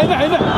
هنا هنا